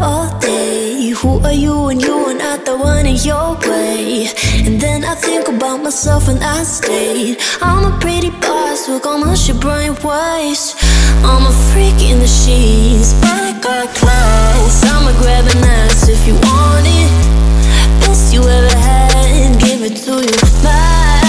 all day. Who are you and you are not the one in your way? And then I think about myself and I state I'm a pretty boss with almost your brain waste I'm a freak in the sheets, but I got class. I'ma grab an ass if you want it. Best you ever had, give it to you bad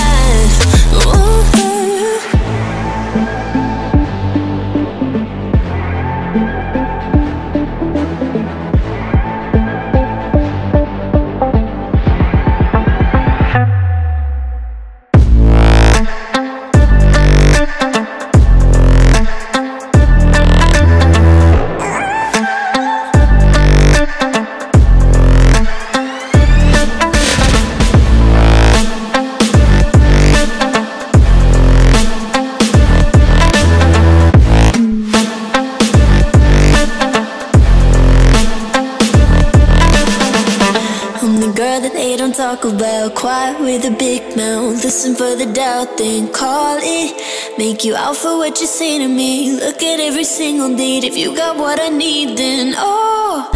talk about Quiet with a big mouth. Listen for the doubt, then call it. Make you out for what you say to me. Look at every single date If you got what I need, then oh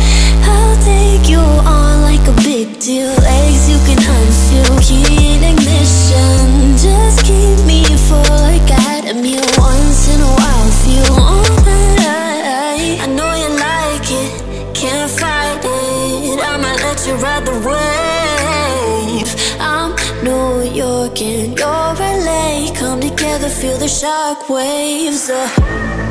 I'll take you on like a big deal. Legs you can unseal Key in ignition. Just keep me shock waves uh.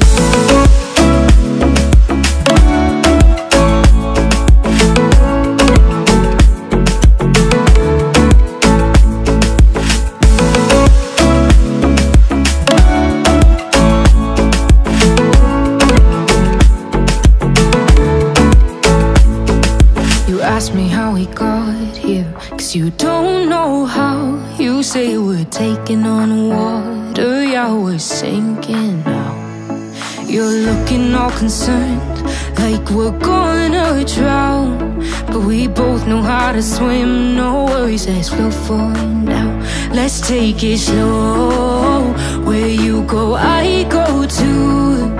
To swim. No worries as we'll fall now. Let's take it slow. Where you go, I go too.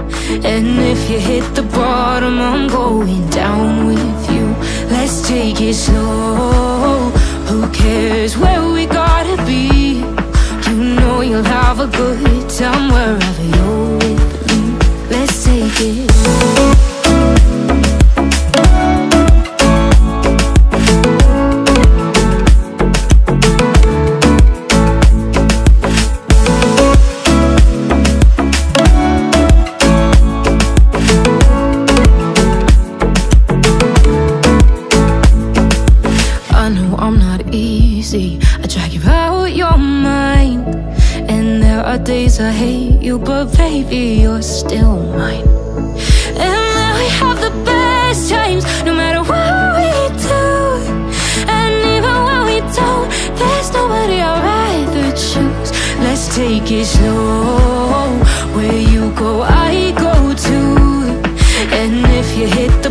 And if you hit the bottom I'm going down with you. Let's take it slow. Who cares where we gotta be? You know you'll have a good time wherever you're with me. Let's take it I hate you, but baby, you're still mine. And now we have the best times, no matter what we do. And even when we don't, there's nobody I'd rather choose. Let's take it slow, where you go, I go too. And if you hit the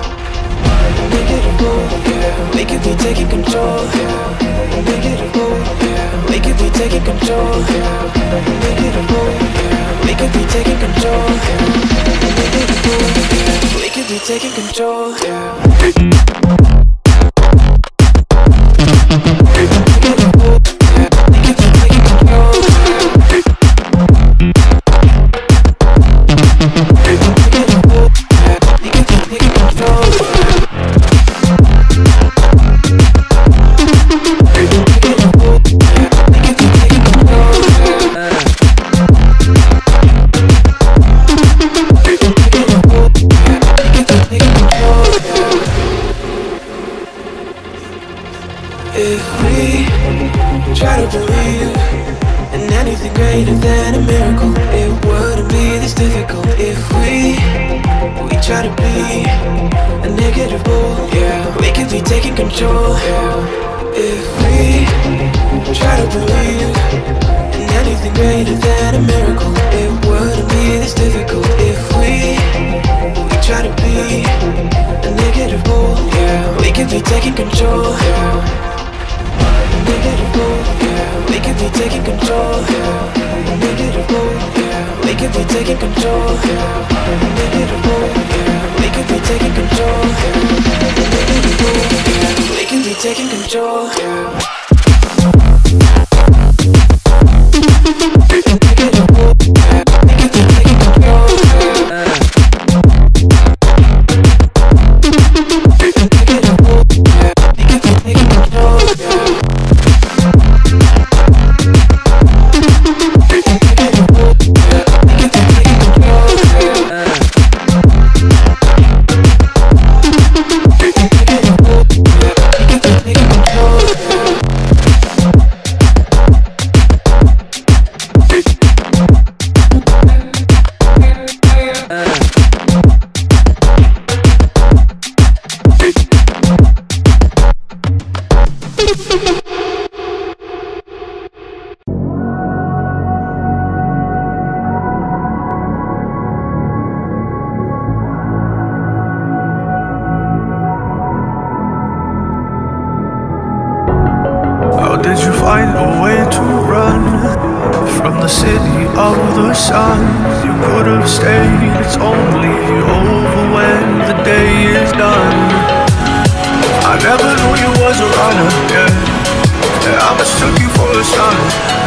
We could be taking control, yeah. It a could be taking control. Make it a could be taking control, it a be taking control,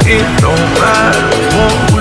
It don't matter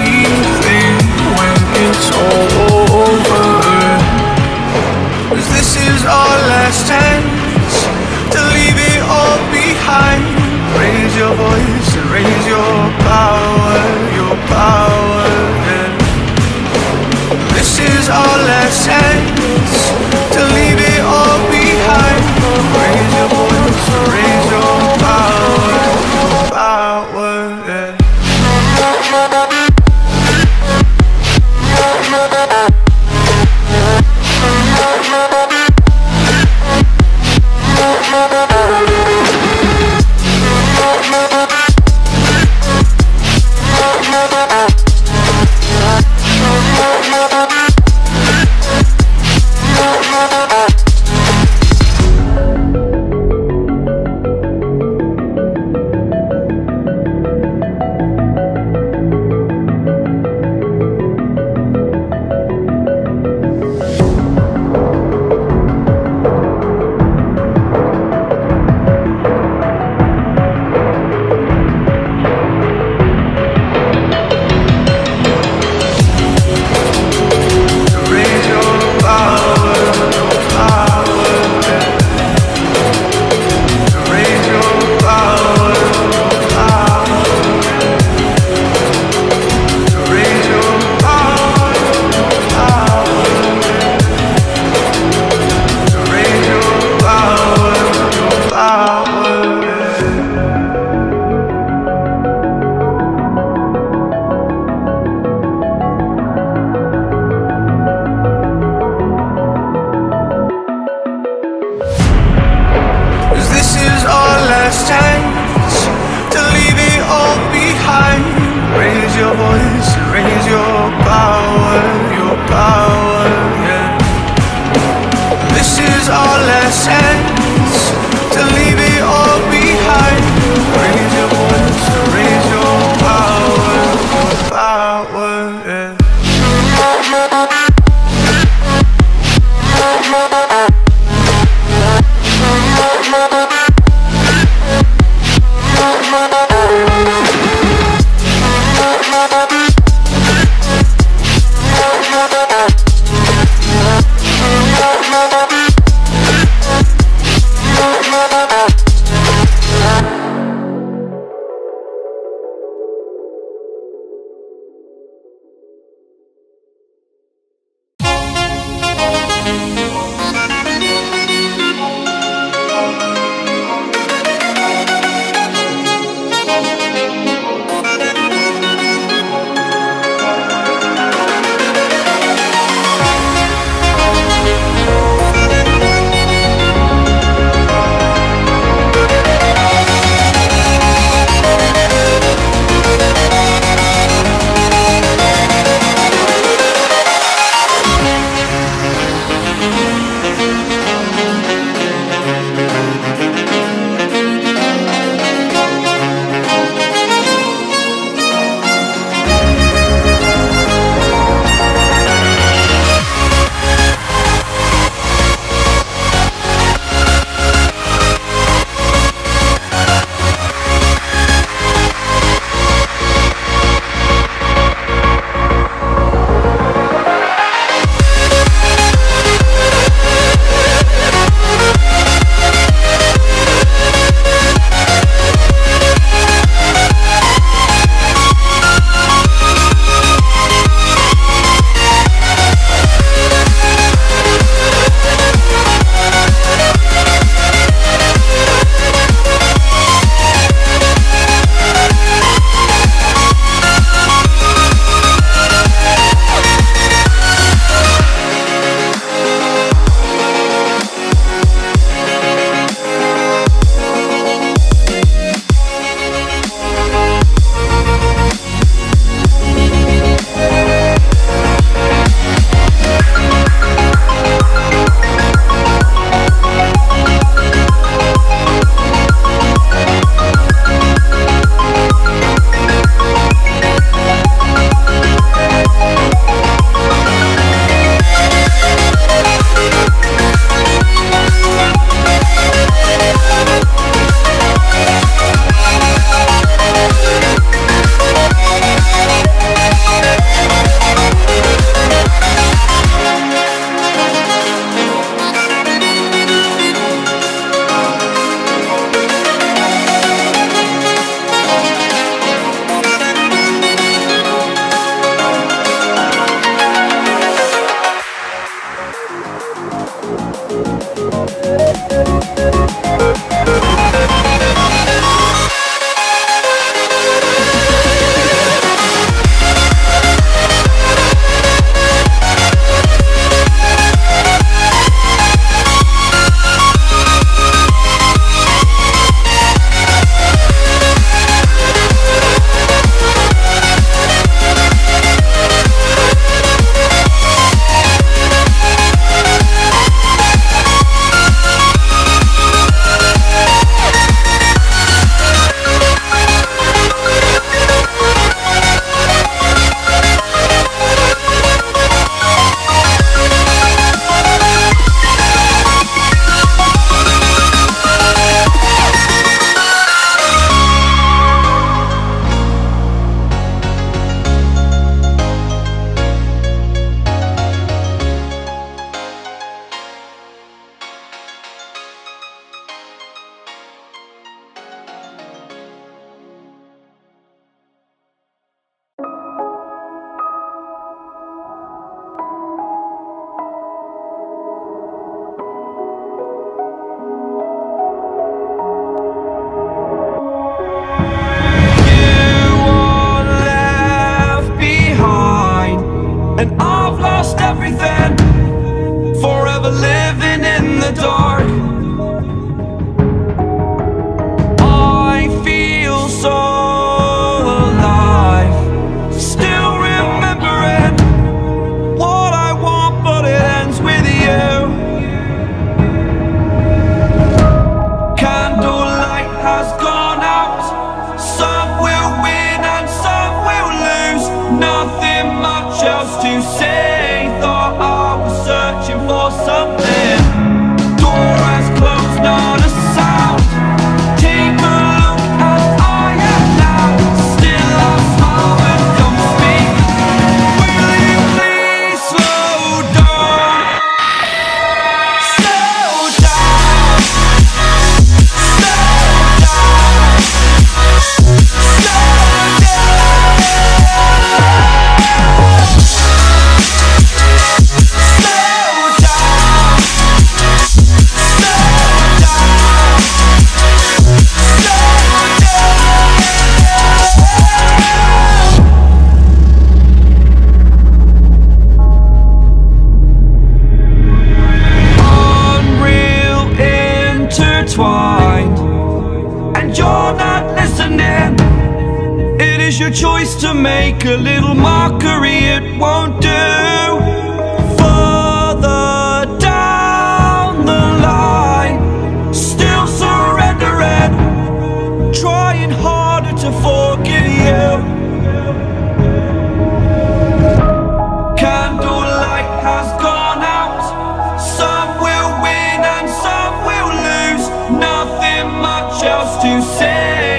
você.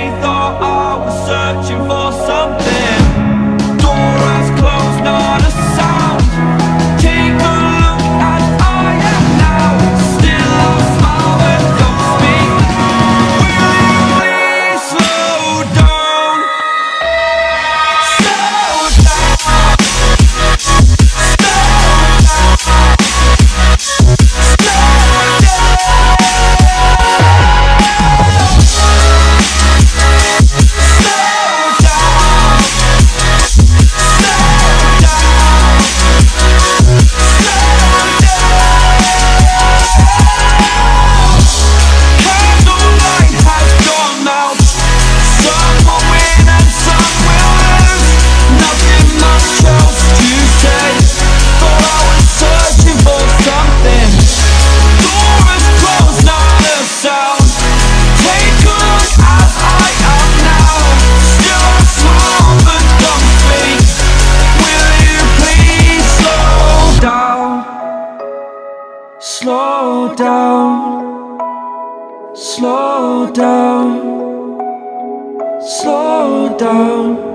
Down.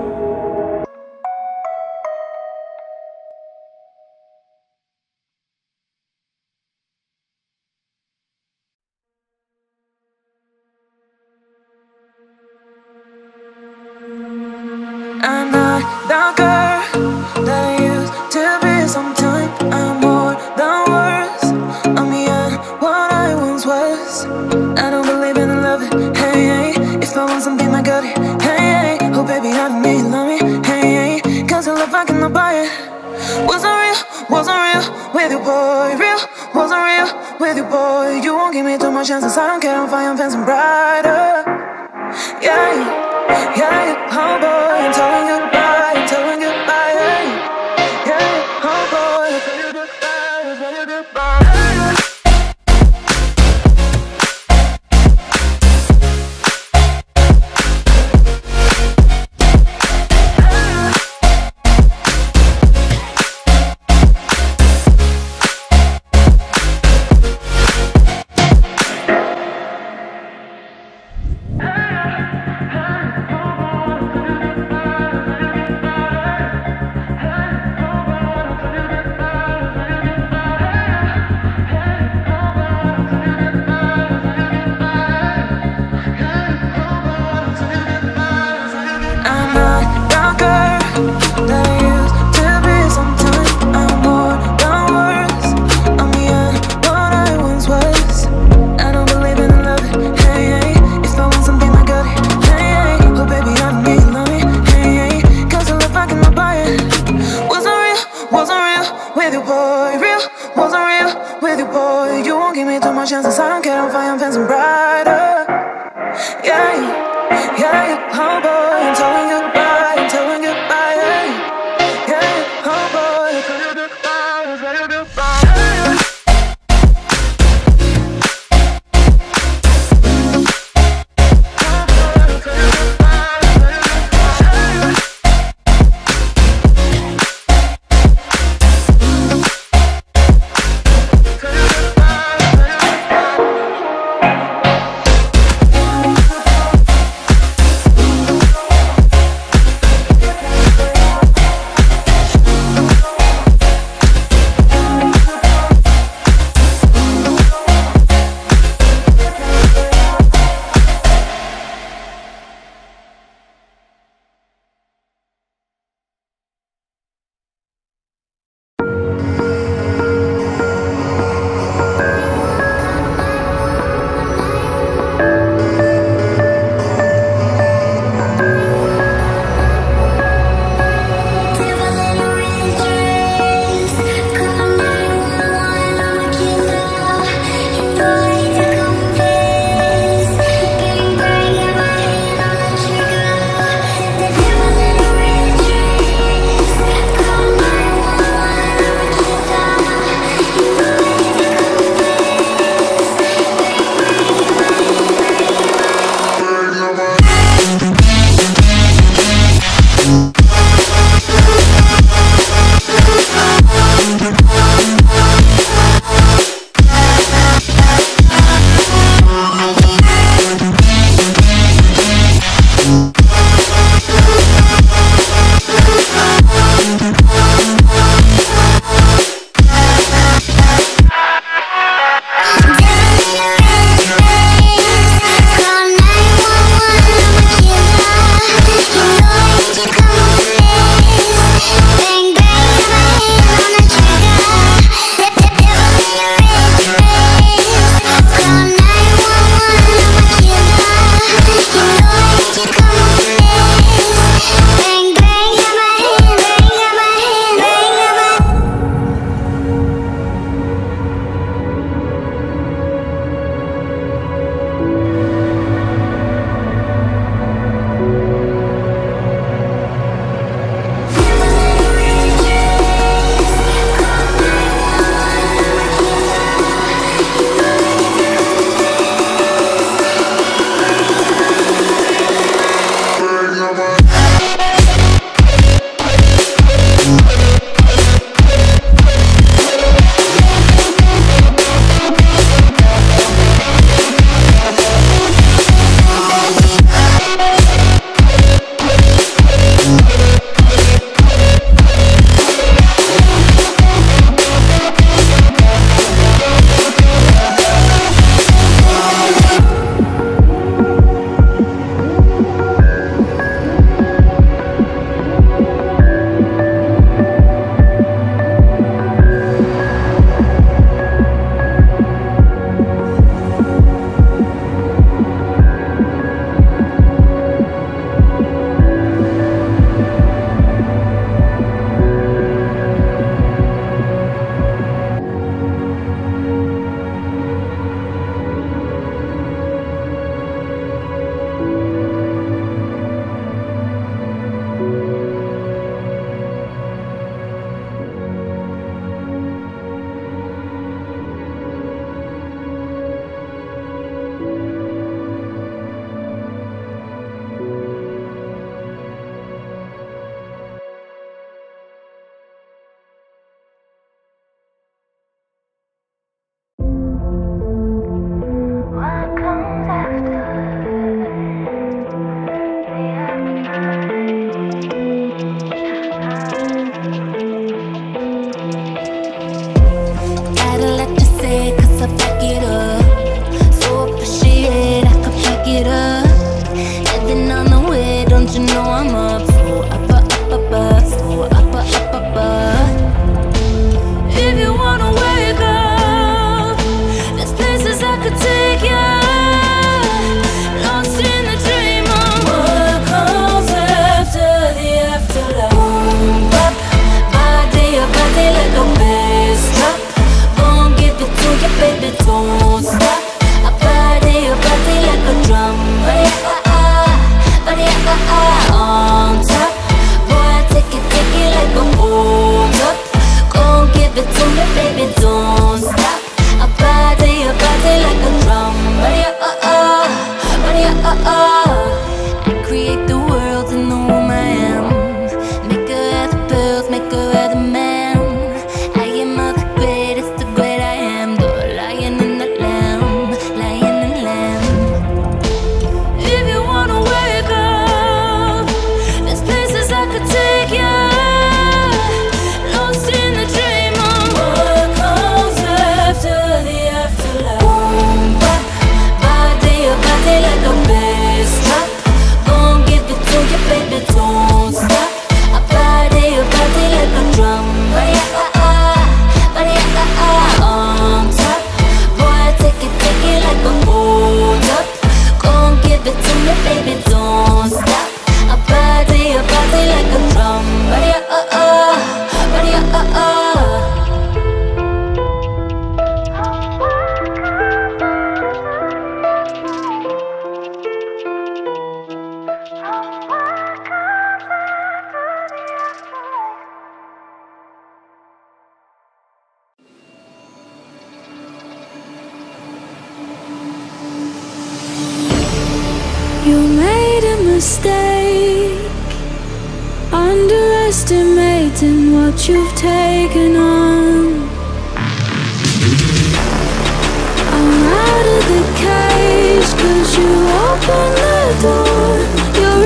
open the door. You're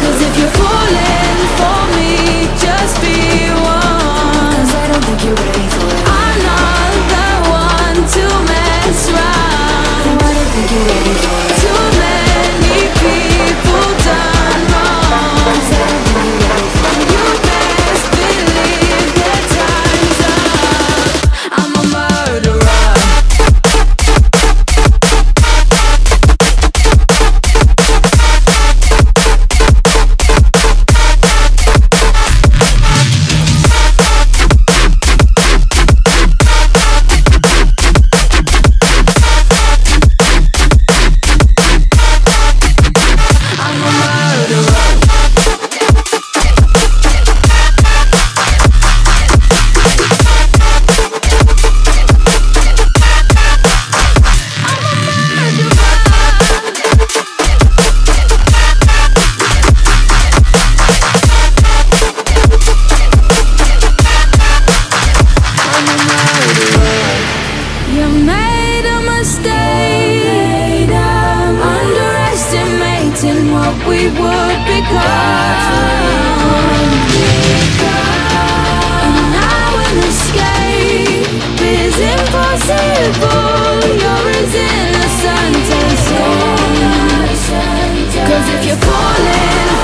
Cause if you're falling what we would become. And how an escape is impossible. You're as innocent as Cause if you're falling.